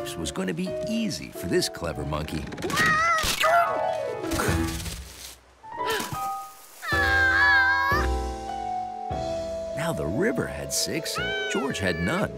was going to be easy for this clever monkey. Ah! Ah! Now the river had six and George had none.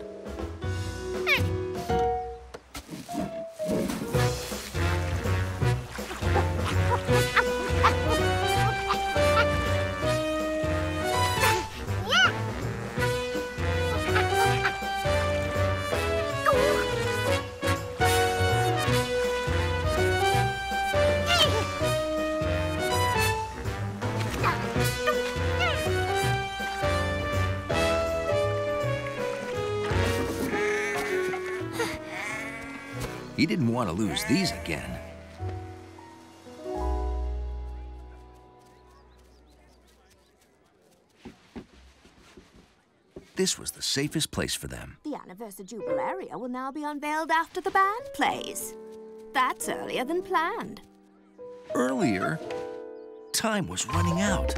He didn't want to lose these again. This was the safest place for them. The Anniversary Jubilaria will now be unveiled after the band plays. That's earlier than planned. Earlier, time was running out.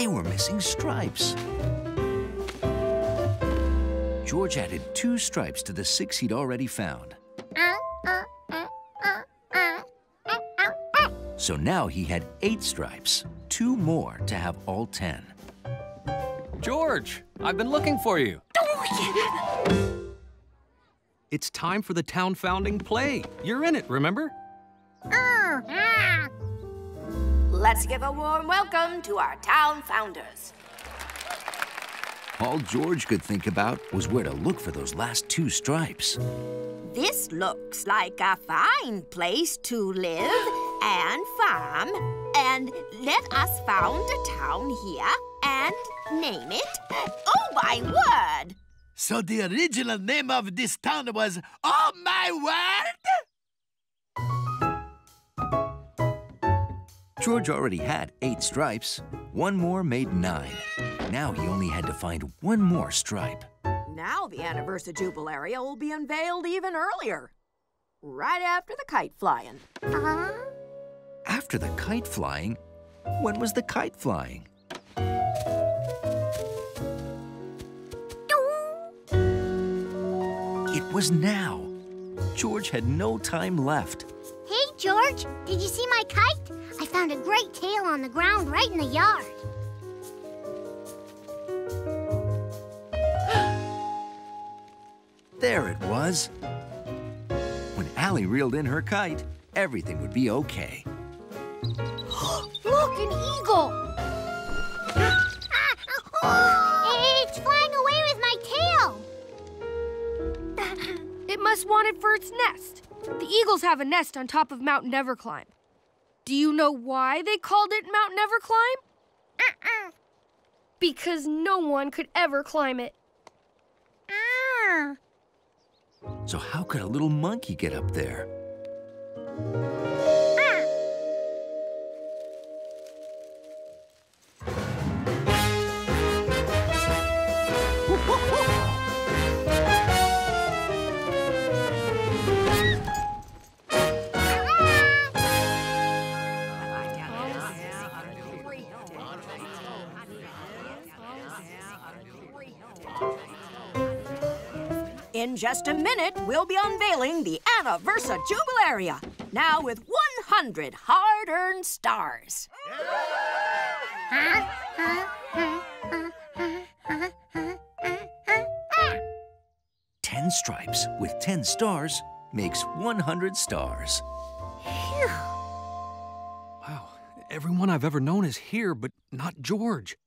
They were missing stripes. George added two stripes to the six he'd already found. So now he had eight stripes, two more to have all ten. George, I've been looking for you. It's time for the town founding play. You're in it, remember? Oh, Let's give a warm welcome to our town founders. All George could think about was where to look for those last two stripes. This looks like a fine place to live and farm. And let us found a town here and name it. Oh, my word! So the original name of this town was Oh My Word? George already had eight stripes. One more made nine. Now he only had to find one more stripe. Now the Anniversary Jubilaria will be unveiled even earlier. Right after the kite flying. Uh -huh. After the kite flying, when was the kite flying? It was now. George had no time left. Hey, George, did you see my kite? I found a great tail on the ground right in the yard. There it was. When Allie reeled in her kite, everything would be okay. Look, an eagle! it's flying away with my tail! It must want it for its nest. The eagles have a nest on top of Mount Neverclimb. Do you know why they called it Mount Neverclimb? Uh-uh. Because no one could ever climb it. Ah. So how could a little monkey get up there? In just a minute, we'll be unveiling the Anniversa Jubilaria, now with 100 hard-earned stars. Ten stripes with ten stars makes 100 stars. Wow, everyone I've ever known is here, but not George.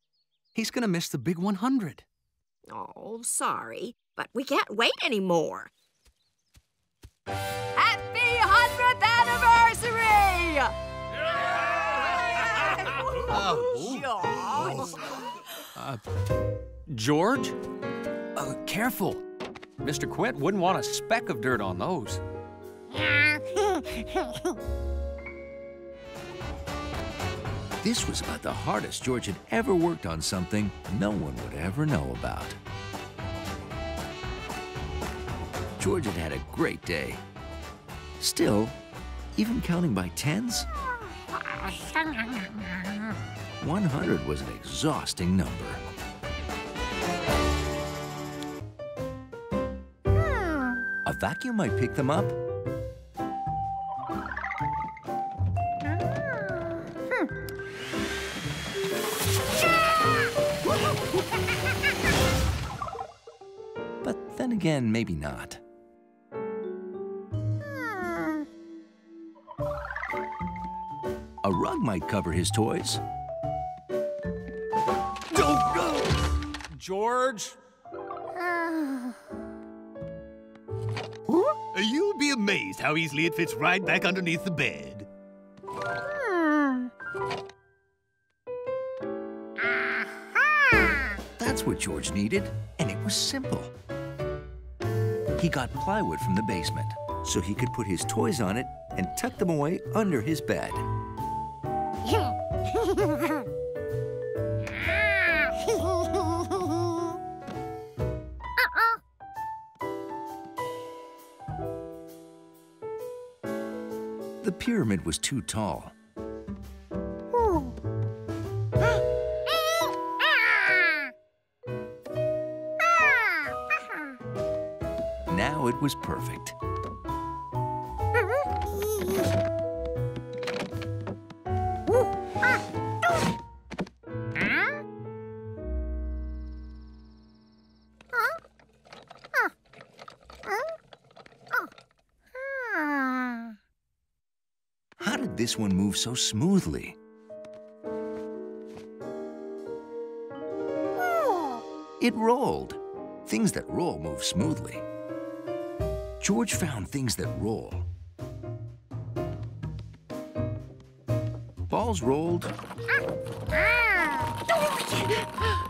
He's gonna miss the big 100. Oh, sorry, but we can't wait anymore. Happy 100th anniversary! Uh, George? Uh, careful. Mr. Quint wouldn't want a speck of dirt on those. This was about the hardest George had ever worked on something no one would ever know about. George had had a great day. Still, even counting by tens, 100 was an exhausting number. A vacuum might pick them up. Again, maybe not. A rug might cover his toys. Don't go, George? You'll be amazed how easily it fits right back underneath the bed. That's what George needed, and it was simple. He got plywood from the basement so he could put his toys on it and tuck them away under his bed. The pyramid was too tall. Was perfect. How did this one move so smoothly? It rolled. Things that roll move smoothly. George found things that roll. Balls rolled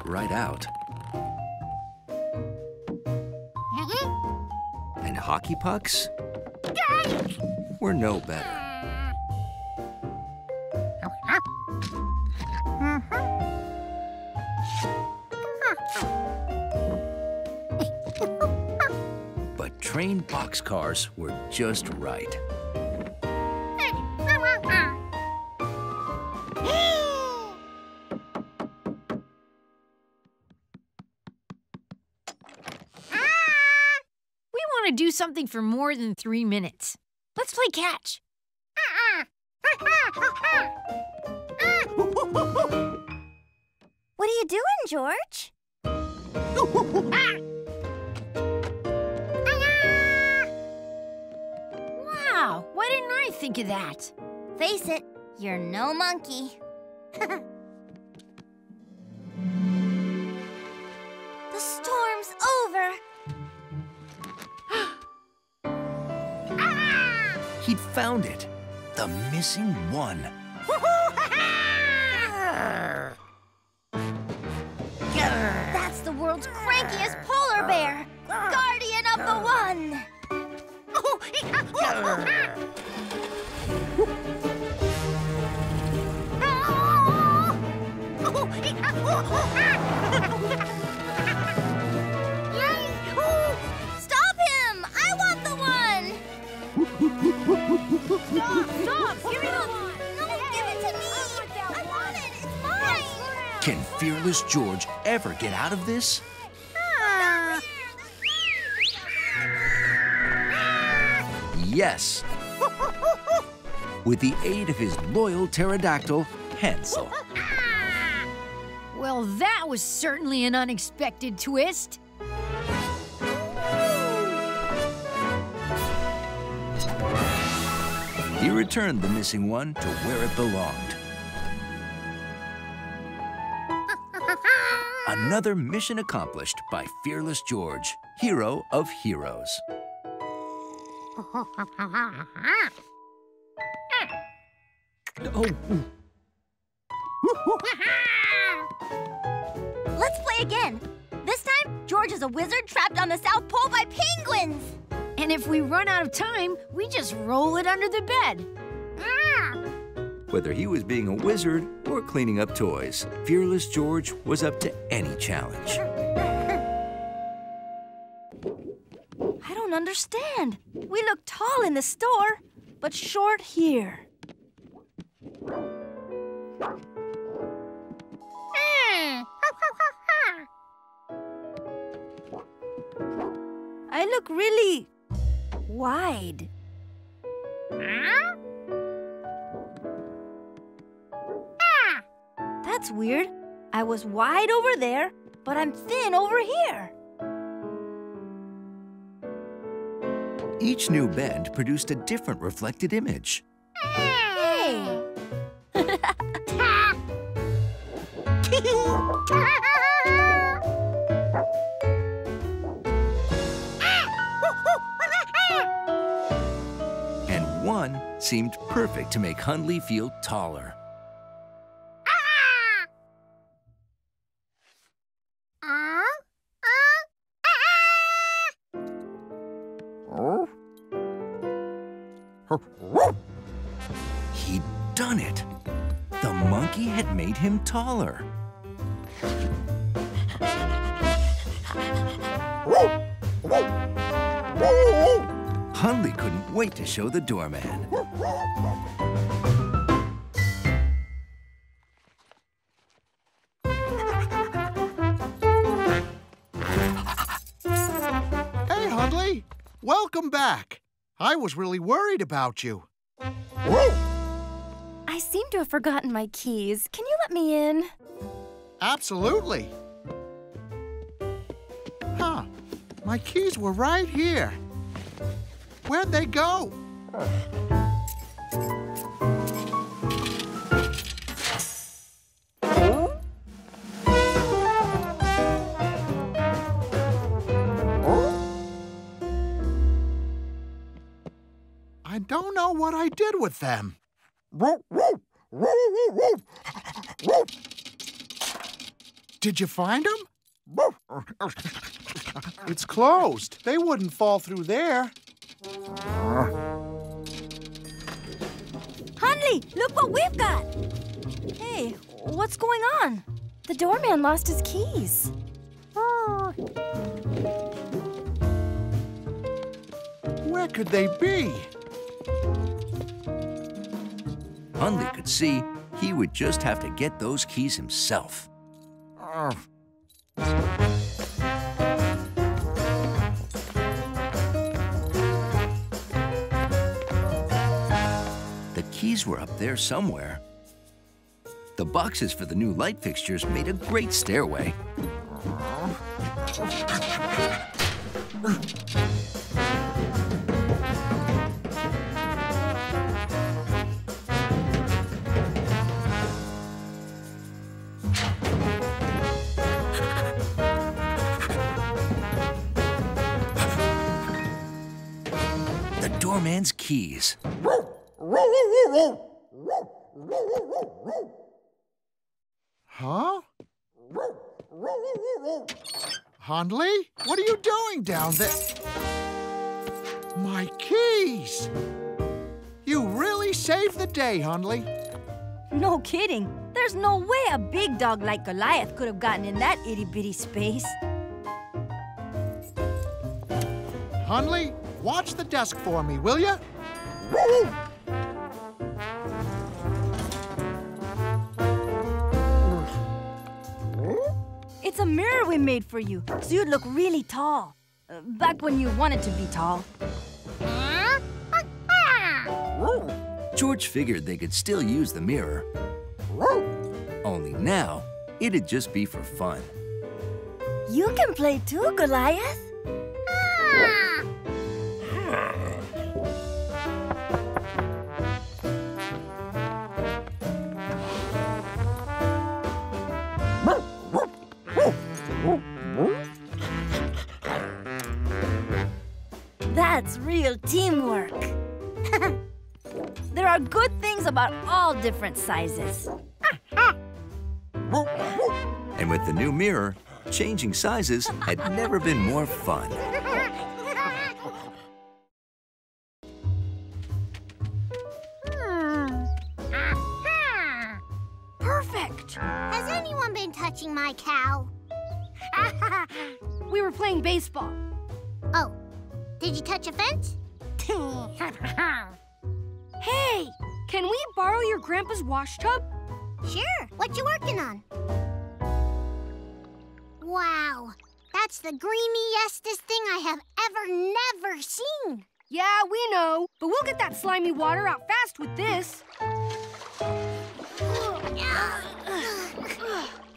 right out. Mm-hmm. And hockey pucks were no better. Train boxcars were just right. We want to do something for more than three minutes. Let's play catch. What are you doing, George? didn't I think of that? Face it, you're no monkey. the storm's over. He'd found it. The missing one. That's the world's crankiest polar bear, guardian of the one. Stop! Stop! Give me the one! No, give it to me! I want it! It's mine! Can Fearless George ever get out of this? Yes. With the aid of his loyal pterodactyl, Hansel. Well, that was certainly an unexpected twist. He returned the missing one to where it belonged. Another mission accomplished by Fearless George, hero of heroes. Oh, Let's play again. This time, George is a wizard trapped on the South Pole by penguins. And if we run out of time, we just roll it under the bed. Ah! Whether he was being a wizard or cleaning up toys, Fearless George was up to any challenge. I don't understand. We look tall in the store, but short here. Hmm. I look really wide. Ah! Ah! That's weird. I was wide over there, but I'm thin over here. Each new bend produced a different reflected image. Hey! Seemed perfect to make Hundley feel taller. He'd done it. The monkey had made him taller. Hundley couldn't wait to show the doorman. Hey, Hundley. Welcome back. I was really worried about you. I seem to have forgotten my keys. Can you let me in? Absolutely. Huh. My keys were right here. Where'd they go? I don't know what I did with them. Did you find them? It's closed. They wouldn't fall through there. Hundley, look what we've got! Hey, what's going on? The doorman lost his keys. Oh. Where could they be? Hundley could see he would just have to get those keys himself. The keys were up there somewhere. The boxes for the new light fixtures made a great stairway. The doorman's keys. Huh? Hundley, what are you doing down there? My keys! You really saved the day, Hundley. No kidding. There's no way a big dog like Goliath could have gotten in that itty bitty space. Hundley, watch the desk for me, will you? It's a mirror we made for you, so you'd look really tall. Uh, back when you wanted to be tall. George figured they could still use the mirror. Only now, it'd just be for fun. You can play too, Goliath. That's teamwork. there are good things about all different sizes. And with the new mirror, changing sizes had never been more fun. Hmm. Perfect. Has anyone been touching my cow? We were playing baseball. oh, did you touch a fence? Hey, can we borrow your grandpa's wash tub? sure. What you working on? Wow, That's the greeniestest thing I have ever never seen. Yeah, we know, but we'll get that slimy water out fast with this.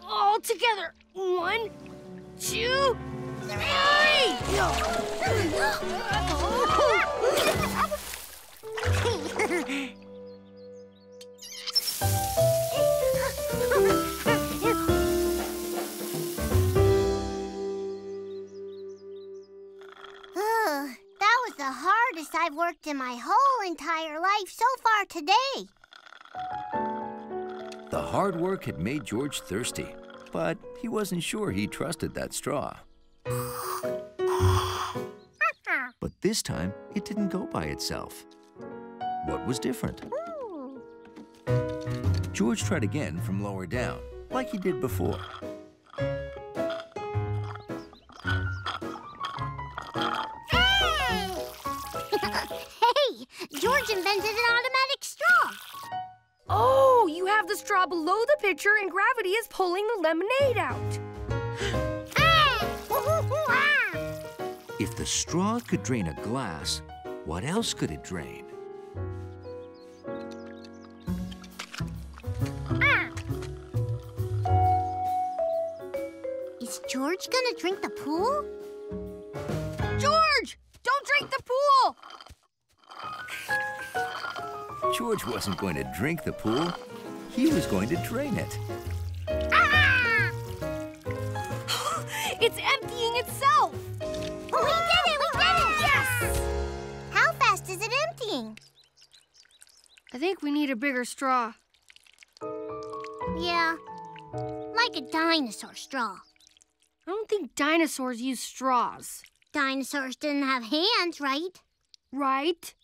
All together. One, two, three! I've worked in my whole entire life so far today. The hard work had made George thirsty, but he wasn't sure he trusted that straw. But this time, it didn't go by itself. What was different? George tried again from lower down, like he did before. hey, George invented an automatic straw. Oh, you have the straw below the pitcher and gravity is pulling the lemonade out. Ah! If the straw could drain a glass, what else could it drain? George gonna drink the pool? George, don't drink the pool! George wasn't going to drink the pool. He was going to drain it. Ah! It's emptying itself! Oh, we did it! We did it! Yes! How fast is it emptying? I think we need a bigger straw. Yeah, like a dinosaur straw. I don't think dinosaurs use straws. Dinosaurs didn't have hands, right? Right?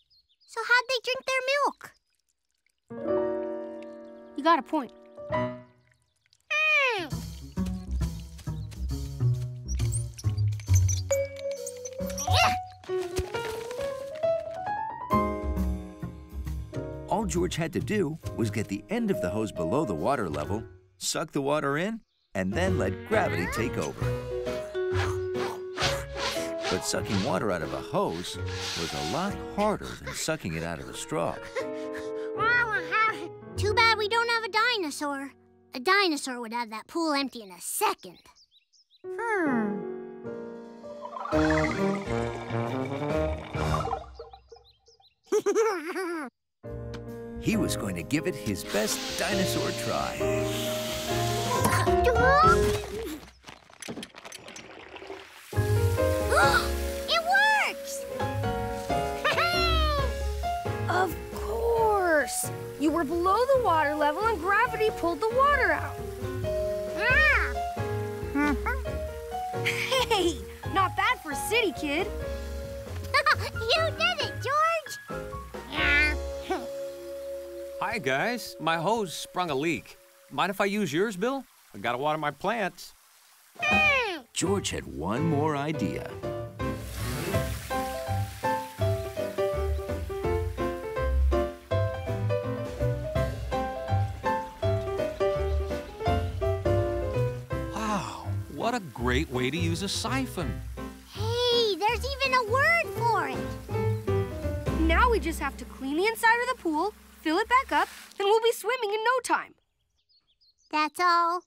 So how'd they drink their milk? You got a point. Mm. All George had to do was get the end of the hose below the water level, suck the water in, and then let gravity take over. But sucking water out of a hose was a lot harder than sucking it out of a straw. Too bad we don't have a dinosaur. A dinosaur would have that pool empty in a second. Hmm. He was going to give it his best dinosaur try. It works! Of course! You were below the water level and gravity pulled the water out. Ah! Hey, not bad for a city kid. you did it, George! Hi, guys. My hose sprung a leak. Mind if I use yours, Bill? I gotta water my plants. George had one more idea. Wow, what a great way to use a siphon. Hey, there's even a word for it. Now we just have to clean the inside of the pool, fill it back up, and we'll be swimming in no time. That's all.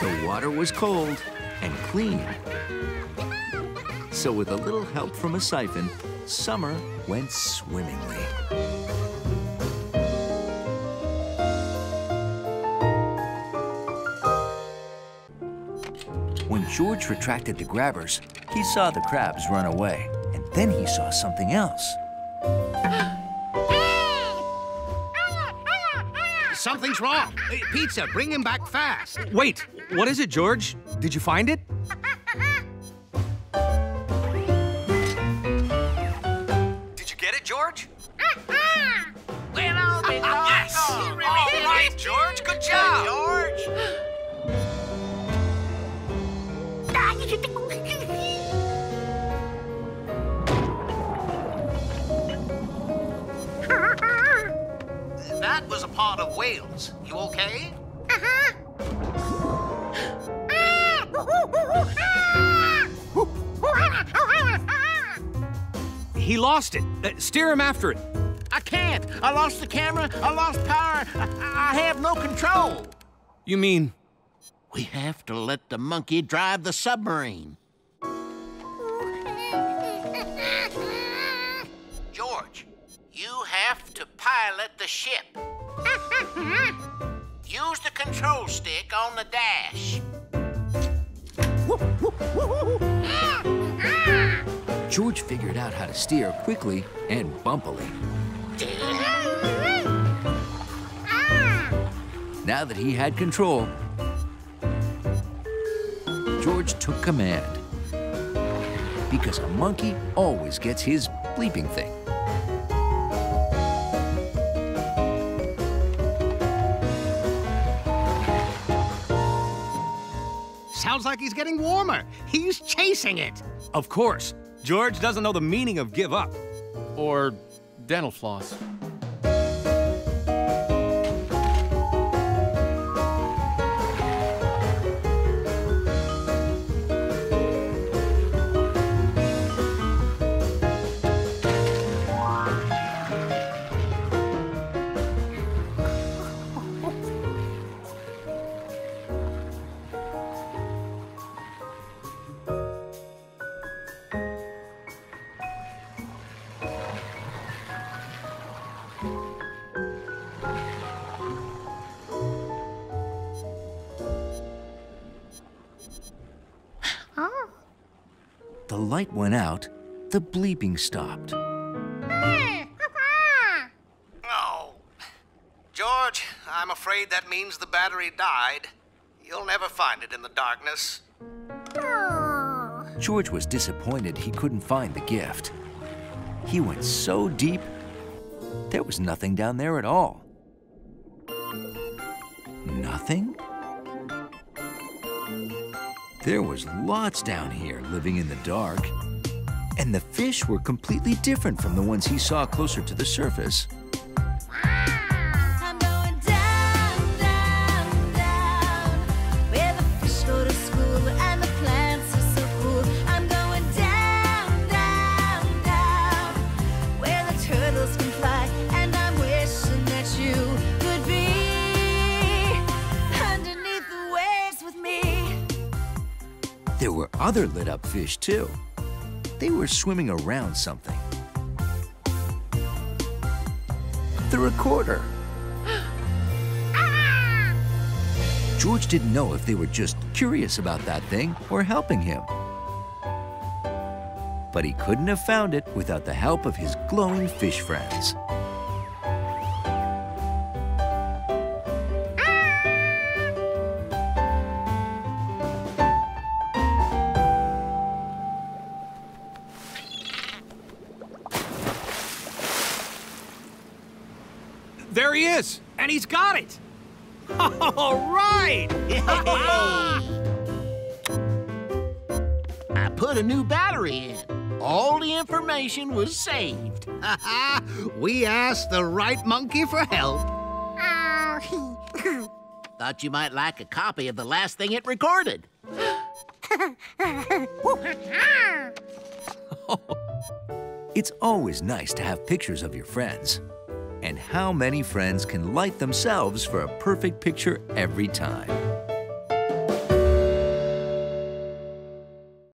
The water was cold and clean. So with a little help from a siphon, summer went swimmingly. George retracted the grabbers, he saw the crabs run away. And then he saw something else. Something's wrong. Pizza, bring him back fast. Wait, what is it, George? Did you find it? Part of Wales. You okay? Uh-huh. He lost it. Uh, steer him after it. I can't. I lost the camera. I lost power. I, I have no control. You mean We have to let the monkey drive the submarine. George, you have to pilot the ship. Mm-hmm. Use the control stick on the dash. George figured out how to steer quickly and bumpily. Now that he had control, George took command. Because a monkey always gets his bleeping thing. Sounds like he's getting warmer. He's chasing it. Of course. George doesn't know the meaning of give up. Or dental floss. The light went out, the bleeping stopped. Oh. George, I'm afraid that means the battery died. You'll never find it in the darkness. Oh. George was disappointed he couldn't find the gift. He went so deep, there was nothing down there at all. Nothing? There was lots down here living in the dark. And the fish were completely different from the ones he saw closer to the surface. Other lit up fish too. They were swimming around something. The recorder. George didn't know if they were just curious about that thing or helping him. But he couldn't have found it without the help of his glowing fish friends. He is, and he's got it. All right. I put a new battery in. All the information was saved. we asked the right monkey for help. Oh. Thought you might like a copy of the last thing it recorded. It's always nice to have pictures of your friends. How many friends can light themselves for a perfect picture every time?